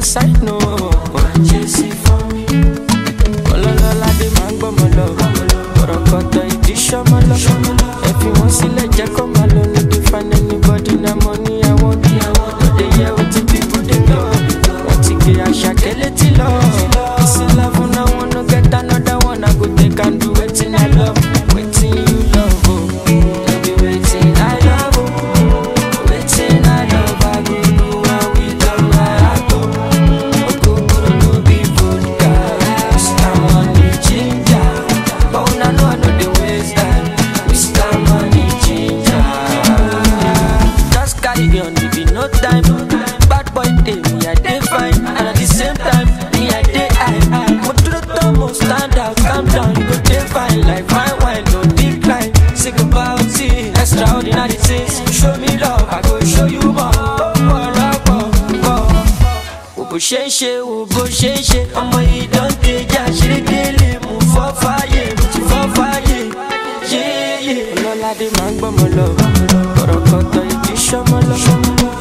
I know Jesse for me kọ̀tọ̀ no time. Bad boy day, me I day fine, and at the same time, me I day high. Mo to the top, mo stand out, calm down, you go day fine. Like my wine, no decline. Sick about it, extraordinary things. Show me love, I go show you more. Oh, bó ṣe ń ṣe wò bó ṣe ń ṣe ọmọ yìí dán déjà ṣírígélé mú fọ́ fáyé mú ti fọ́ yeah. yéyé. ọlọ́ládé máa ń gbọ́mọ lọ ọ̀rọ̀ kọ̀ọ̀tọ̀ ìdí sọ́mọ lọ.